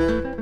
Música